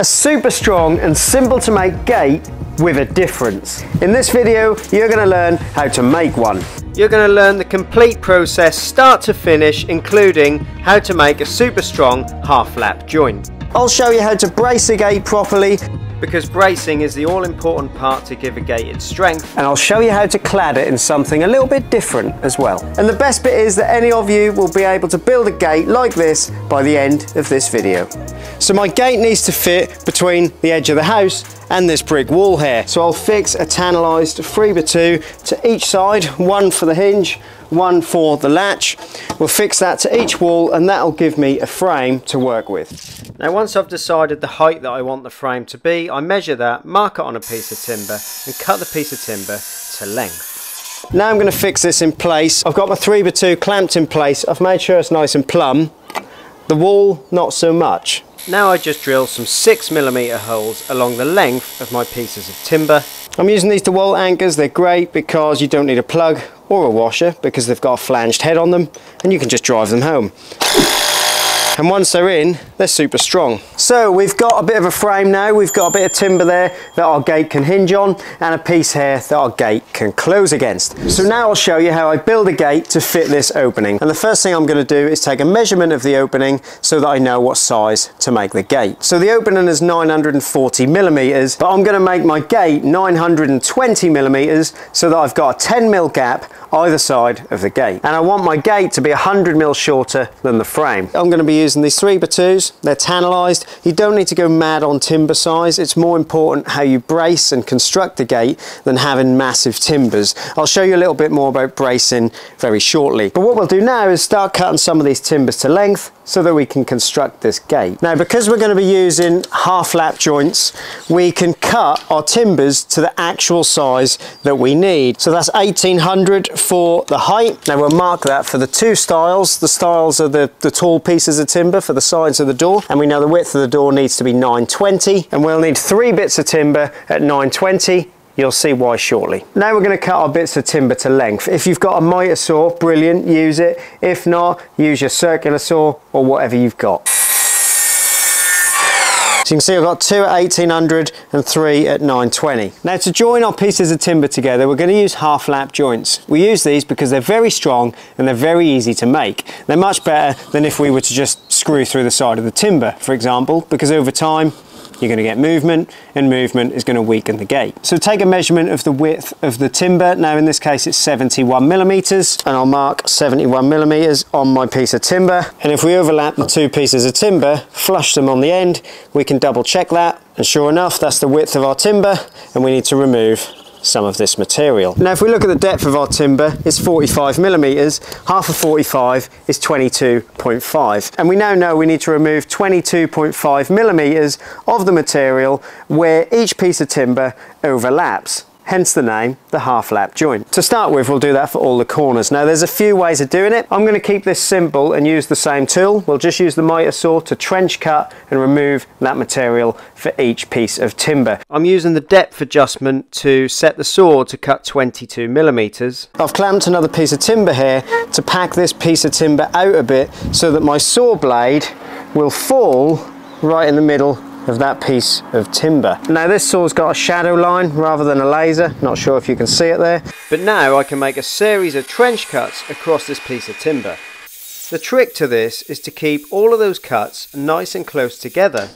A super strong and simple to make gate with a difference. In this video, you're going to learn how to make one. You're going to learn the complete process start to finish, including how to make a super strong half lap joint. I'll show you how to brace a gate properly because bracing is the all important part to give a gate its strength and I'll show you how to clad it in something a little bit different as well. And the best bit is that any of you will be able to build a gate like this by the end of this video. So my gate needs to fit between the edge of the house and this brick wall here. So I'll fix a tantalysed 3x2 to each side, one for the hinge, one for the latch. We'll fix that to each wall and that'll give me a frame to work with. Now once I've decided the height that I want the frame to be, I measure that, mark it on a piece of timber and cut the piece of timber to length. Now I'm going to fix this in place. I've got my 3x2 clamped in place. I've made sure it's nice and plumb. The wall, not so much. Now I just drill some 6mm holes along the length of my pieces of timber. I'm using these DeWalt anchors, they're great because you don't need a plug or a washer because they've got a flanged head on them and you can just drive them home. And once they're in they're super strong. So we've got a bit of a frame now. We've got a bit of timber there that our gate can hinge on and a piece here that our gate can close against. So now I'll show you how I build a gate to fit this opening. And the first thing I'm going to do is take a measurement of the opening so that I know what size to make the gate. So the opening is 940 millimeters but I'm going to make my gate 920 millimeters so that I've got a 10 mil gap either side of the gate. And I want my gate to be 100 mil shorter than the frame. I'm going to be using these 3x2s. They're tantalysed. You don't need to go mad on timber size. It's more important how you brace and construct the gate than having massive timbers. I'll show you a little bit more about bracing very shortly. But what we'll do now is start cutting some of these timbers to length so that we can construct this gate. Now because we're going to be using half lap joints we can cut our timbers to the actual size that we need. So that's 1800 for the height. Now we'll mark that for the two stiles. The stiles are the, the tall pieces of timber for the sides of the door and we know the width of the door needs to be 920 and we'll need three bits of timber at 920 You'll see why shortly. Now we're going to cut our bits of timber to length. If you've got a miter saw, brilliant, use it. If not, use your circular saw or whatever you've got. So you can see I've got two at 1800 and three at 920. Now to join our pieces of timber together, we're going to use half lap joints. We use these because they're very strong and they're very easy to make. They're much better than if we were to just screw through the side of the timber, for example, because over time you're going to get movement and movement is going to weaken the gate. So take a measurement of the width of the timber. Now in this case it's 71 millimeters and I'll mark 71 millimeters on my piece of timber. And if we overlap the two pieces of timber, flush them on the end, we can double check that. And sure enough, that's the width of our timber and we need to remove some of this material. Now if we look at the depth of our timber, it's 45 millimeters, half of 45 is 22.5 and we now know we need to remove 22.5 millimeters of the material where each piece of timber overlaps hence the name, the half lap joint. To start with, we'll do that for all the corners. Now there's a few ways of doing it. I'm gonna keep this simple and use the same tool. We'll just use the miter saw to trench cut and remove that material for each piece of timber. I'm using the depth adjustment to set the saw to cut 22 millimeters. I've clamped another piece of timber here to pack this piece of timber out a bit so that my saw blade will fall right in the middle of that piece of timber. Now this saw's got a shadow line rather than a laser, not sure if you can see it there. But now I can make a series of trench cuts across this piece of timber. The trick to this is to keep all of those cuts nice and close together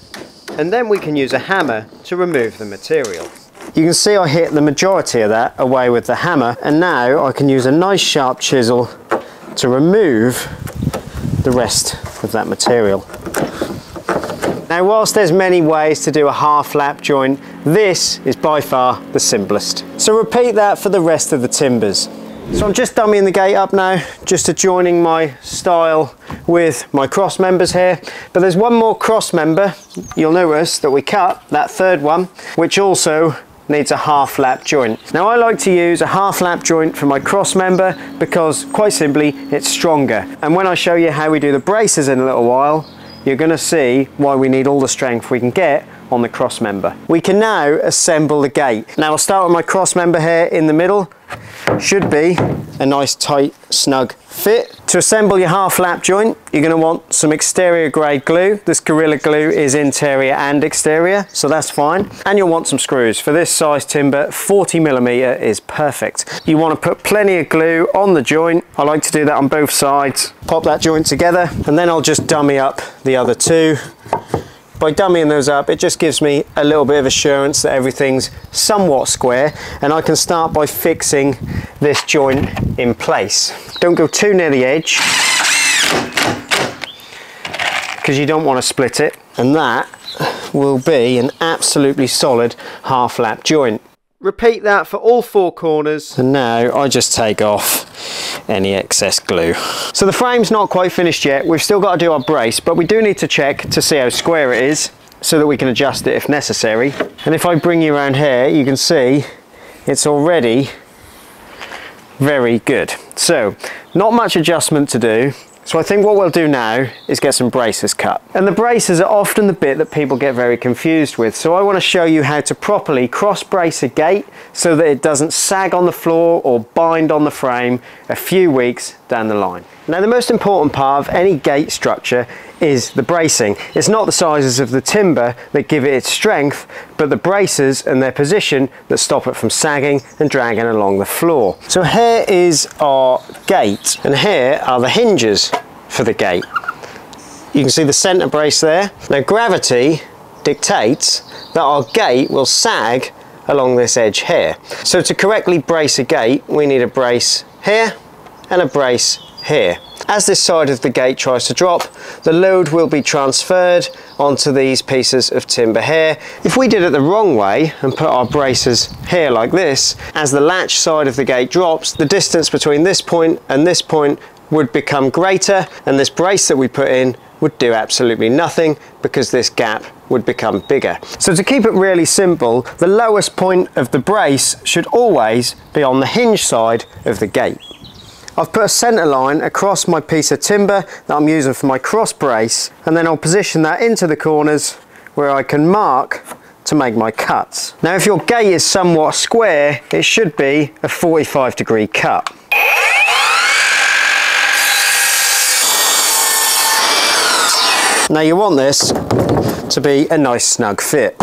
and then we can use a hammer to remove the material. You can see I hit the majority of that away with the hammer and now I can use a nice sharp chisel to remove the rest of that material. Now whilst there's many ways to do a half lap joint, this is by far the simplest. So repeat that for the rest of the timbers. So I'm just dummying the gate up now, just adjoining my stile with my cross members here. But there's one more cross member, you'll notice, that we cut, that third one, which also needs a half lap joint. Now I like to use a half lap joint for my cross member because quite simply it's stronger. And when I show you how we do the braces in a little while, you're going to see why we need all the strength we can get on the cross member. We can now assemble the gate. Now I'll start with my cross member here in the middle. Should be a nice tight snug fit. To assemble your half lap joint, you're going to want some exterior grade glue. This Gorilla Glue is interior and exterior, so that's fine. And you'll want some screws. For this size timber, 40 millimeter is perfect. You want to put plenty of glue on the joint. I like to do that on both sides. Pop that joint together, and then I'll just dummy up the other two by dummying those up it just gives me a little bit of assurance that everything's somewhat square and I can start by fixing this joint in place. Don't go too near the edge because you don't want to split it and that will be an absolutely solid half lap joint. Repeat that for all four corners. And now I just take off any excess glue. So the frame's not quite finished yet. We've still got to do our brace, but we do need to check to see how square it is so that we can adjust it if necessary. And if I bring you around here, you can see it's already very good. So not much adjustment to do. So I think what we'll do now is get some braces cut. And the braces are often the bit that people get very confused with. So I want to show you how to properly cross brace a gate so that it doesn't sag on the floor or bind on the frame a few weeks down the line. Now the most important part of any gate structure is the bracing. It's not the sizes of the timber that give it its strength, but the braces and their position that stop it from sagging and dragging along the floor. So here is our gate, and here are the hinges for the gate. You can see the center brace there. Now gravity dictates that our gate will sag along this edge here. So to correctly brace a gate, we need a brace here and a brace here. As this side of the gate tries to drop, the load will be transferred onto these pieces of timber here. If we did it the wrong way and put our braces here like this, as the latch side of the gate drops, the distance between this point and this point would become greater and this brace that we put in would do absolutely nothing because this gap would become bigger. So to keep it really simple, the lowest point of the brace should always be on the hinge side of the gate. I've put a centre line across my piece of timber that I'm using for my cross brace and then I'll position that into the corners where I can mark to make my cuts. Now if your gate is somewhat square, it should be a 45 degree cut. Now you want this to be a nice snug fit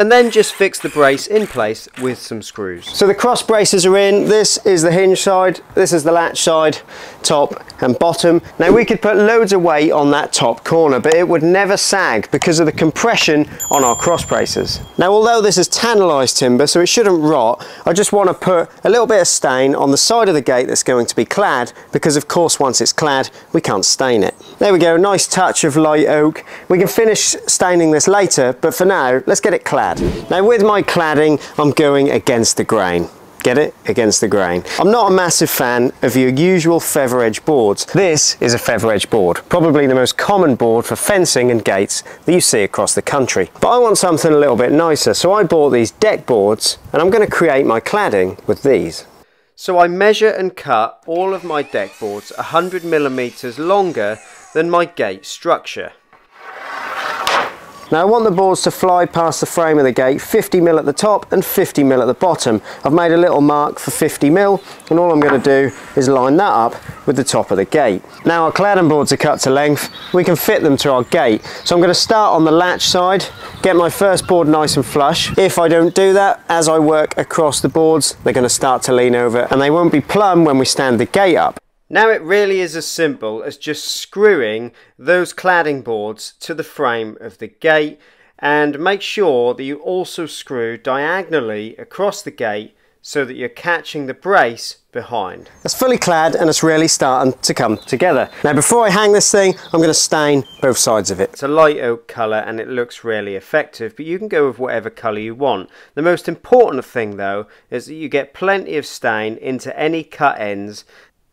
and then just fix the brace in place with some screws. So the cross braces are in, this is the hinge side, this is the latch side, top and bottom. Now we could put loads of weight on that top corner, but it would never sag because of the compression on our cross braces. Now although this is tannalized timber, so it shouldn't rot, I just want to put a little bit of stain on the side of the gate that's going to be clad, because of course once it's clad, we can't stain it. There we go, nice touch of light oak. We can finish staining this later, but for now, let's get it clad clad. Now with my cladding, I'm going against the grain. Get it? Against the grain. I'm not a massive fan of your usual feather edge boards. This is a feather edge board, probably the most common board for fencing and gates that you see across the country. But I want something a little bit nicer, so I bought these deck boards and I'm going to create my cladding with these. So I measure and cut all of my deck boards 100 millimeters longer than my gate structure. Now I want the boards to fly past the frame of the gate 50 mil at the top and 50 mil at the bottom. I've made a little mark for 50 mil and all I'm going to do is line that up with the top of the gate. Now our cladding boards are cut to length, we can fit them to our gate. So I'm going to start on the latch side, get my first board nice and flush. If I don't do that, as I work across the boards, they're going to start to lean over and they won't be plumb when we stand the gate up. Now it really is as simple as just screwing those cladding boards to the frame of the gate and make sure that you also screw diagonally across the gate so that you're catching the brace behind. It's fully clad and it's really starting to come together. Now before I hang this thing, I'm going to stain both sides of it. It's a light oak colour and it looks really effective, but you can go with whatever colour you want. The most important thing though is that you get plenty of stain into any cut ends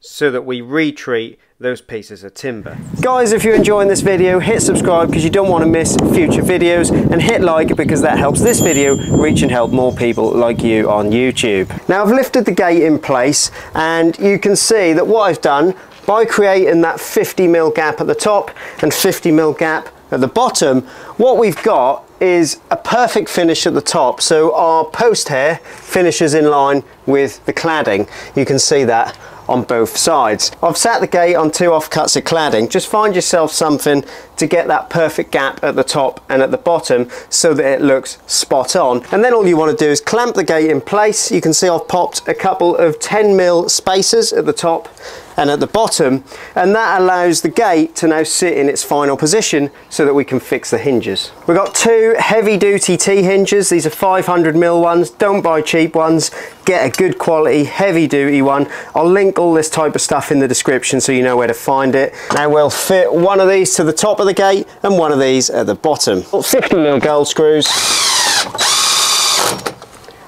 so that we retreat those pieces of timber. Guys, if you're enjoying this video, hit subscribe because you don't want to miss future videos and hit like because that helps this video reach and help more people like you on YouTube. Now I've lifted the gate in place and you can see that what I've done by creating that 50 mil gap at the top and 50 mil gap at the bottom, what we've got is a perfect finish at the top. So our post here finishes in line with the cladding. You can see that on both sides. I've sat the gate on two offcuts of cladding. Just find yourself something to get that perfect gap at the top and at the bottom so that it looks spot on. And then all you want to do is clamp the gate in place. You can see I've popped a couple of 10 mil spacers at the top and at the bottom and that allows the gate to now sit in its final position so that we can fix the hinges. We've got two heavy duty T-hinges, these are 500 mil ones, don't buy cheap ones, get a good quality heavy duty one. I'll link all this type of stuff in the description so you know where to find it. Now we'll fit one of these to the top of the gate and one of these at the bottom. 50 mil gold screws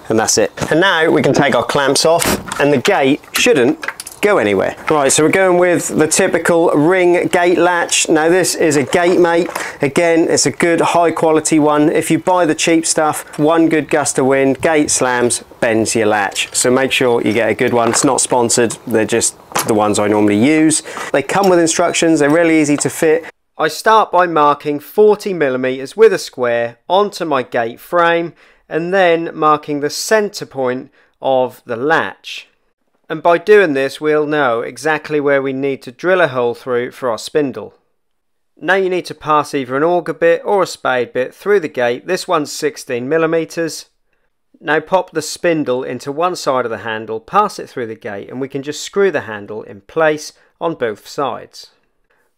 and that's it. And now we can take our clamps off and the gate shouldn't go anywhere. Right, so we're going with the typical ring gate latch. Now this is a Gatemate. Again, it's a good high quality one. If you buy the cheap stuff, one good gust of wind, gate slams, bends your latch. So make sure you get a good one. It's not sponsored, they're just the ones I normally use. They come with instructions, they're really easy to fit. I start by marking 40 millimeters with a square onto my gate frame and then marking the center point of the latch. And by doing this we'll know exactly where we need to drill a hole through for our spindle. Now you need to pass either an auger bit or a spade bit through the gate. This one's 16 millimeters. Now pop the spindle into one side of the handle, pass it through the gate and we can just screw the handle in place on both sides.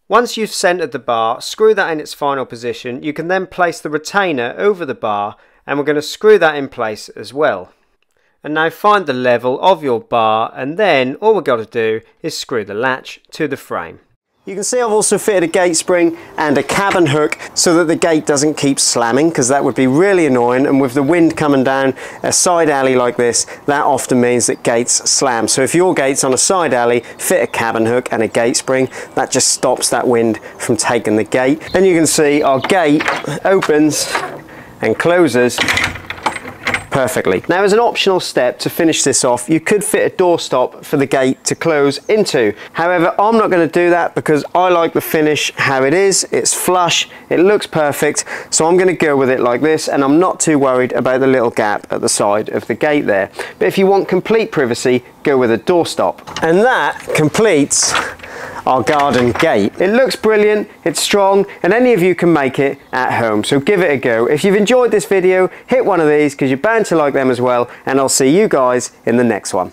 Once you've centered the bar, screw that in its final position. You can then place the retainer over the bar and we're going to screw that in place as well. And now find the level of your bar and then all we've got to do is screw the latch to the frame. You can see I've also fitted a gate spring and a cabin hook so that the gate doesn't keep slamming because that would be really annoying and with the wind coming down a side alley like this that often means that gates slam. So if your gate's on a side alley fit a cabin hook and a gate spring that just stops that wind from taking the gate. And you can see our gate opens and closes perfectly. Now as an optional step to finish this off, you could fit a doorstop for the gate to close into. However, I'm not going to do that because I like the finish how it is. It's flush, it looks perfect, so I'm going to go with it like this and I'm not too worried about the little gap at the side of the gate there. But if you want complete privacy, go with a doorstop. And that completes our garden gate. It looks brilliant, it's strong, and any of you can make it at home, so give it a go. If you've enjoyed this video, hit one of these because you're bound to like them as well, and I'll see you guys in the next one.